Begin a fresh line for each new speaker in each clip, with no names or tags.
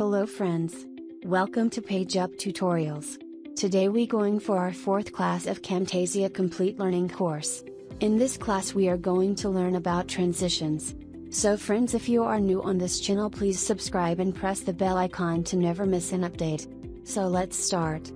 Hello friends. Welcome to Page Up Tutorials. Today we going for our fourth class of Camtasia Complete Learning course. In this class we are going to learn about transitions. So friends if you are new on this channel please subscribe and press the bell icon to never miss an update. So let's start.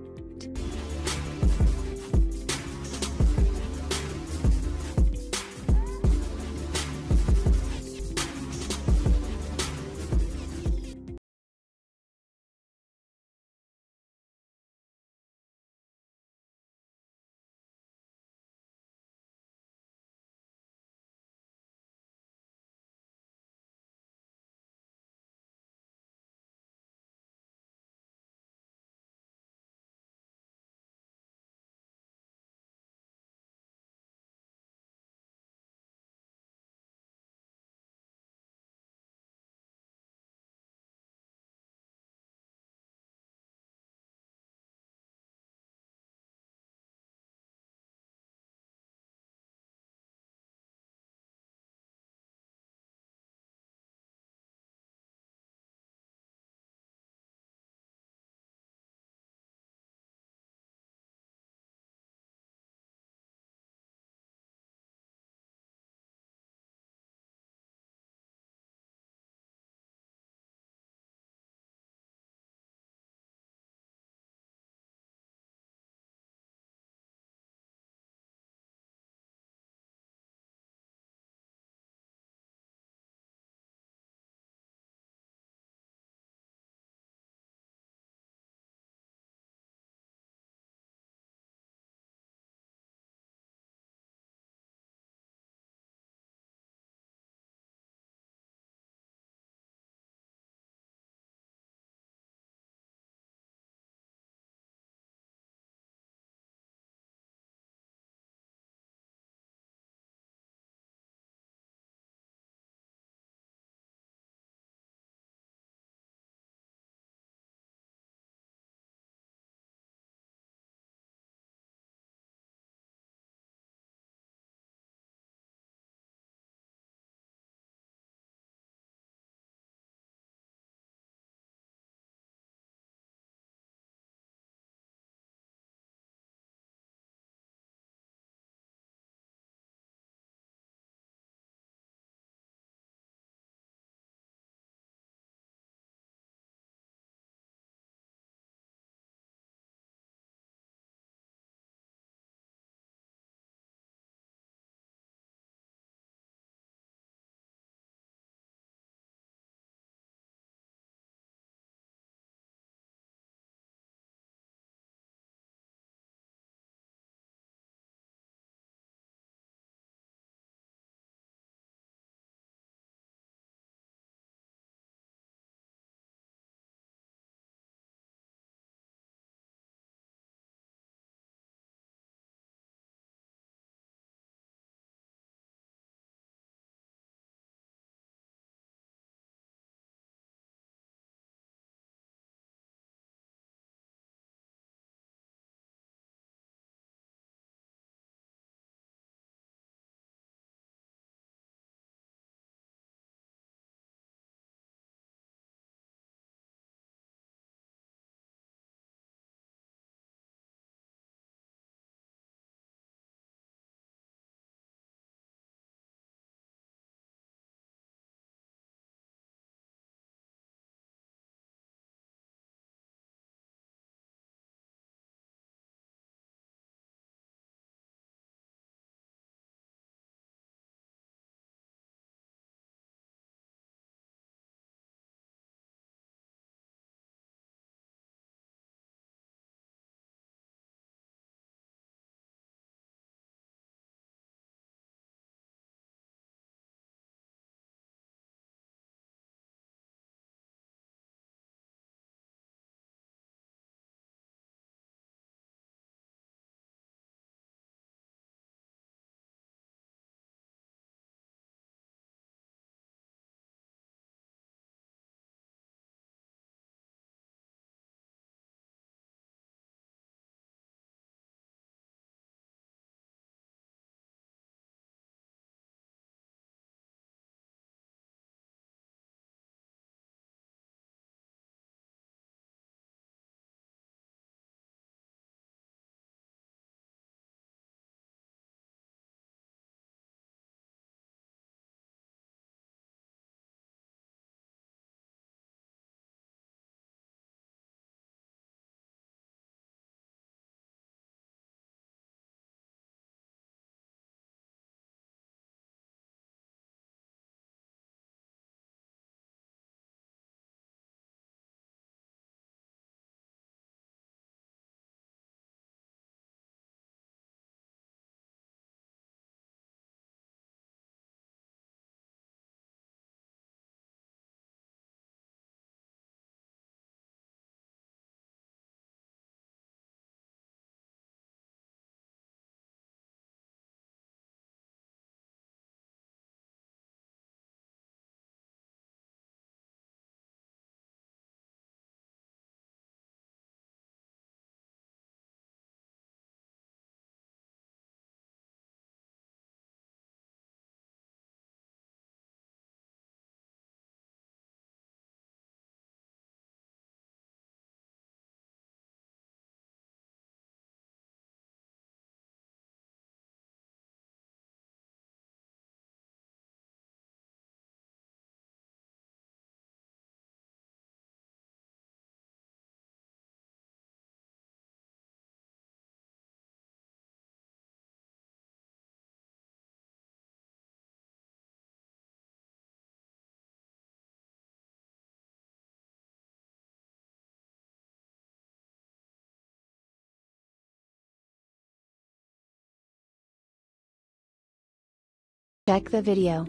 Check the video.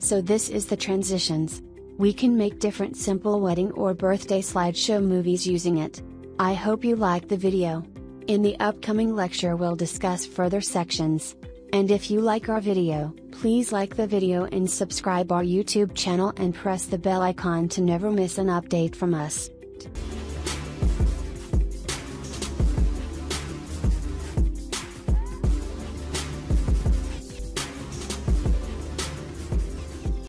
So this is the transitions. We can make different simple wedding or birthday slideshow movies using it. I hope you like the video. In the upcoming lecture we'll discuss further sections. And if you like our video, please like the video and subscribe our YouTube channel and press the bell icon to never miss an update from us.